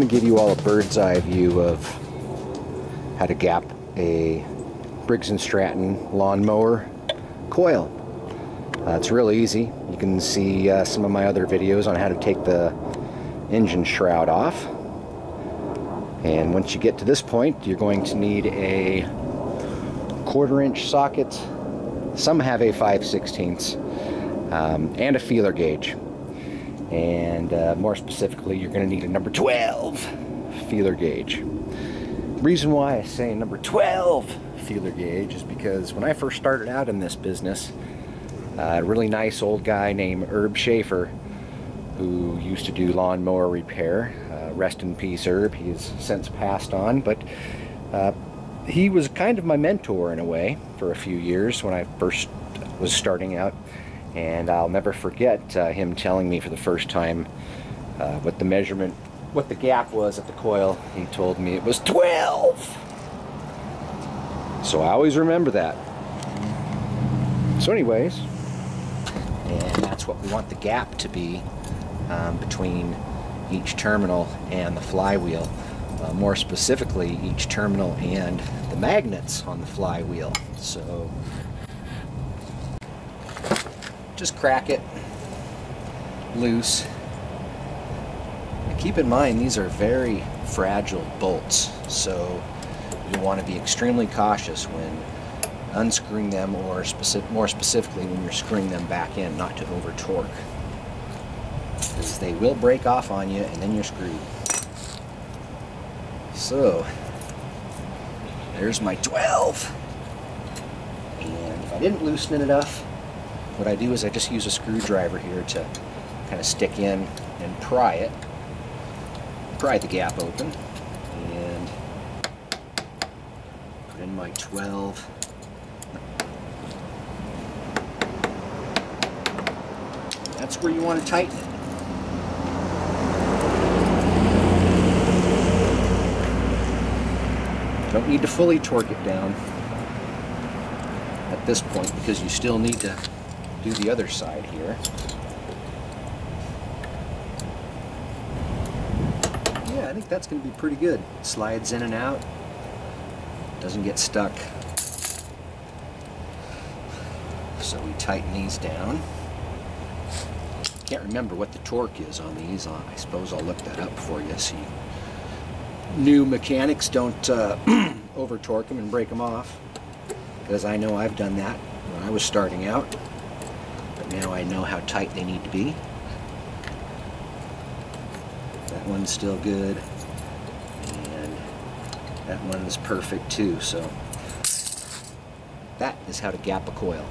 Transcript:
want to give you all a bird's eye view of how to gap a Briggs & Stratton lawnmower coil. Uh, it's real easy. You can see uh, some of my other videos on how to take the engine shroud off. And once you get to this point, you're going to need a quarter inch socket. Some have a 5 16ths um, and a feeler gauge. And uh, more specifically, you're going to need a number 12 feeler gauge. Reason why I say number 12 feeler gauge is because when I first started out in this business, a really nice old guy named Herb Schaefer, who used to do lawnmower repair. Uh, rest in peace, Herb. He has since passed on, but uh, he was kind of my mentor in a way for a few years when I first was starting out. And I'll never forget uh, him telling me for the first time uh, what the measurement, what the gap was at the coil. He told me it was 12. So I always remember that. So anyways, and that's what we want the gap to be um, between each terminal and the flywheel. Uh, more specifically, each terminal and the magnets on the flywheel. So just crack it loose. Keep in mind, these are very fragile bolts, so you want to be extremely cautious when unscrewing them or specific, more specifically when you're screwing them back in not to over torque because they will break off on you and then you're screwed. So there's my 12 and if I didn't loosen it enough what I do is I just use a screwdriver here to kind of stick in and pry it pry the gap open and put in my 12 That's where you want to tighten it. Don't need to fully torque it down at this point because you still need to do the other side here. Yeah, I think that's going to be pretty good. Slides in and out. Doesn't get stuck. So we tighten these down can't remember what the torque is on these. Uh, I suppose I'll look that up for you. See, new mechanics don't uh, over torque them and break them off, because I know I've done that when I was starting out. Now I know how tight they need to be. That one's still good, and that one's perfect too. So that is how to gap a coil.